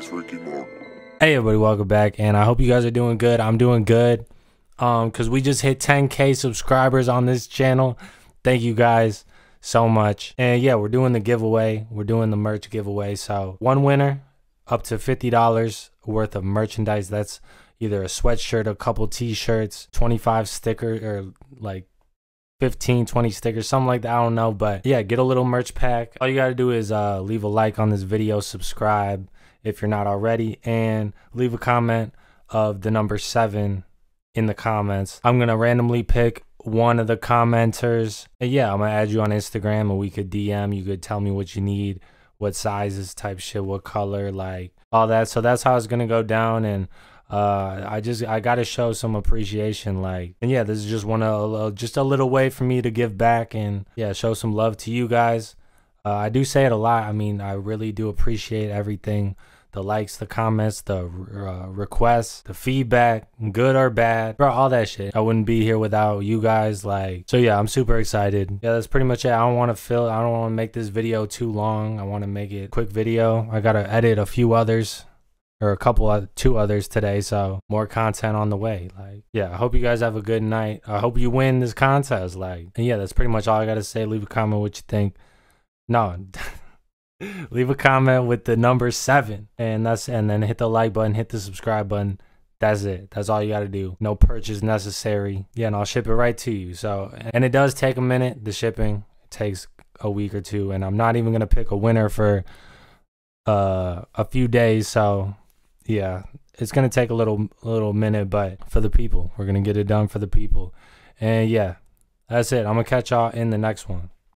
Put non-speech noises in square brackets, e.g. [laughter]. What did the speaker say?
Hey everybody, welcome back, and I hope you guys are doing good. I'm doing good, um, cause we just hit 10k subscribers on this channel. Thank you guys so much, and yeah, we're doing the giveaway. We're doing the merch giveaway. So one winner, up to fifty dollars worth of merchandise. That's either a sweatshirt, a couple t-shirts, 25 stickers, or like 15 20 stickers something like that i don't know but yeah get a little merch pack all you gotta do is uh, leave a like on this video subscribe if you're not already, and leave a comment of the number seven in the comments. I'm gonna randomly pick one of the commenters. And yeah, I'm gonna add you on Instagram and we could DM. You could tell me what you need, what sizes, type shit, what color, like all that. So that's how it's gonna go down. And uh, I just I gotta show some appreciation. Like, and yeah, this is just one of just a little way for me to give back and yeah, show some love to you guys. Uh, I do say it a lot. I mean, I really do appreciate everything the likes, the comments, the uh, requests, the feedback, good or bad, bro, all that shit. I wouldn't be here without you guys. Like, so yeah, I'm super excited. Yeah, that's pretty much it. I don't want to fill, I don't want to make this video too long. I want to make it quick video. I got to edit a few others or a couple of two others today so more content on the way like yeah i hope you guys have a good night i hope you win this contest like and yeah that's pretty much all i gotta say leave a comment what you think no. [laughs] Leave a comment with the number seven. And that's and then hit the like button hit the subscribe button. That's it. That's all you got to do. No purchase necessary. Yeah and i'll ship it right to you. So and it does take a minute. The shipping takes a week or two and i'm not even gonna pick a winner for uh a few days. So yeah it's gonna take a little little minute but for the people. We're gonna get it done for the people. And yeah that's it. I'm gonna catch y'all in the next one